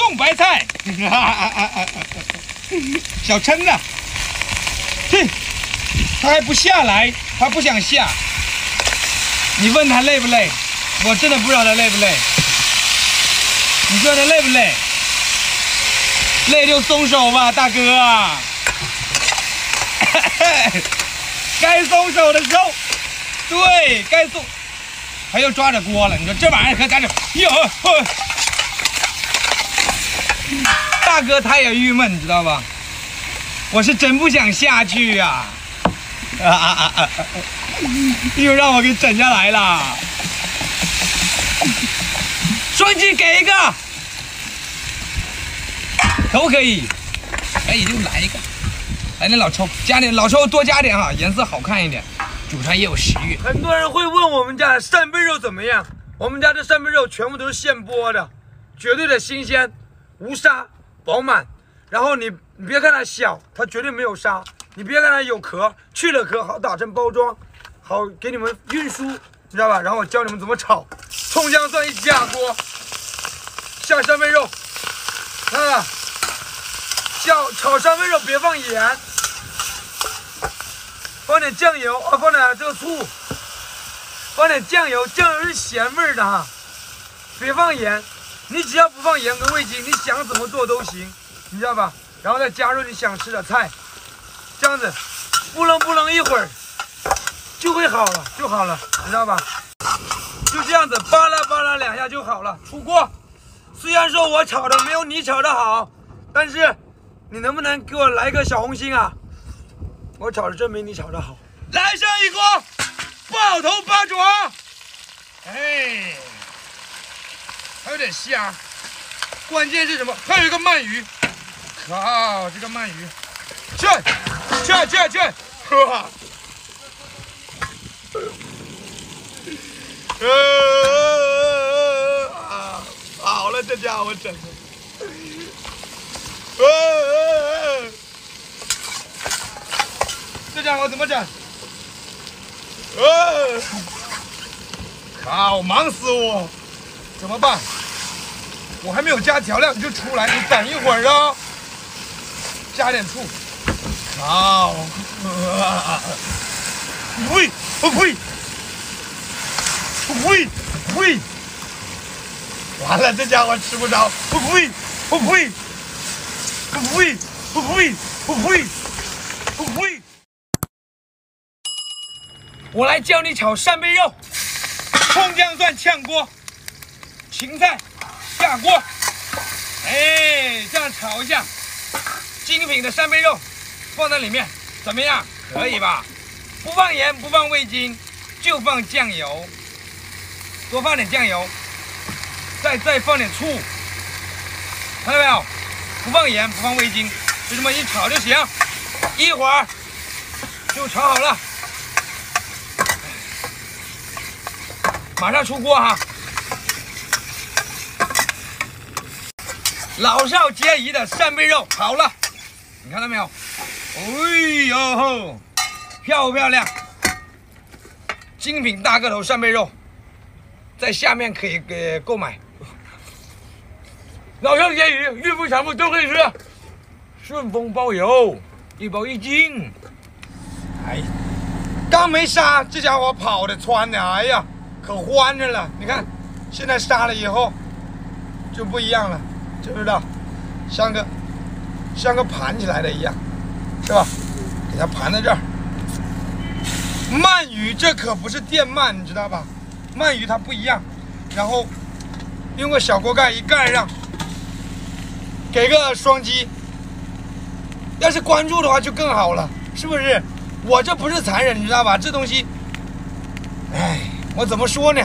送白菜，小琛呐，哼，他还不下来，他不想下。你问他累不累？我真的不知道他累不累。你说他累不累？累就松手吧，大哥。该松手的时候，对该松，他又抓着锅了。你说这玩意儿可咋整？哟呵，大哥他也郁闷，你知道吧？我是真不想下去呀、啊，啊啊啊！又让我给整下来了。双击给一个，可不可以？可以就来一个。来，那老抽加点，老抽多加点哈，颜色好看一点，煮出来也有食欲。很多人会问我们家扇贝肉怎么样？我们家的扇贝肉全部都是现剥的，绝对的新鲜，无沙，饱满。然后你你别看它小，它绝对没有沙；你别看它有壳，去了壳好打成包装，好给你们运输，知道吧？然后我教你们怎么炒，葱姜蒜一起下锅，下扇贝肉，啊，小炒扇贝肉别放盐。放点酱油啊，放点这个醋，放点酱油，酱油是咸味的哈，别放盐。你只要不放盐跟味精，你想怎么做都行，你知道吧？然后再加入你想吃的菜，这样子，不楞不楞一会儿就会好了，就好了，你知道吧？就这样子，扒拉扒拉两下就好了。出锅。虽然说我炒的没有你炒的好，但是你能不能给我来个小红心啊？我炒的真没你炒的好。来上一锅爆头八爪，哎，还有点香。关键是什么？还有一个鳗鱼，靠，这个鳗鱼，去去去去，呵，呃，啊，好了，这家伙整的，呃。这家伙怎么整？呃，靠，忙死我！怎么办？我还没有加调料你就出来，你等一会儿啊！加点醋。靠！喂，我呸！喂喂！完了，这家伙吃不着！我喂！我喂！我喂！我呸！我呸！我呸！我来教你炒扇贝肉，葱姜蒜炝锅，芹菜下锅，哎，这样炒一下，精品的扇贝肉放在里面，怎么样？可以吧？不放盐，不放味精，就放酱油，多放点酱油，再再放点醋，看到没有？不放盐，不放味精，就这么一炒就行，一会儿就炒好了。马上出锅哈！老少皆宜的扇贝肉好了，你看到没有？哎呦，漂不漂亮？精品大个头扇贝肉，在下面可以给购买。老少皆宜，孕妇产妇都可以吃，顺丰包邮，一包一斤。哎，刚没杀，这家伙跑的窜的，哎呀！可欢着了，你看，现在杀了以后就不一样了，知不知道？像个像个盘起来的一样，是吧？给它盘在这儿。鳗鱼这可不是电鳗，你知道吧？鳗鱼它不一样。然后用个小锅盖一盖上，给个双击。要是关注的话就更好了，是不是？我这不是残忍，你知道吧？这东西，哎。我怎么说呢？